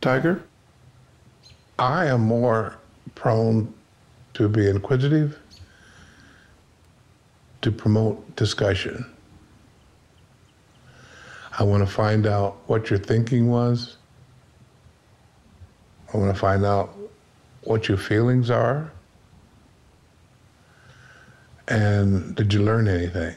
Tiger? I am more prone to be inquisitive, to promote discussion. I want to find out what your thinking was. I want to find out what your feelings are. And did you learn anything?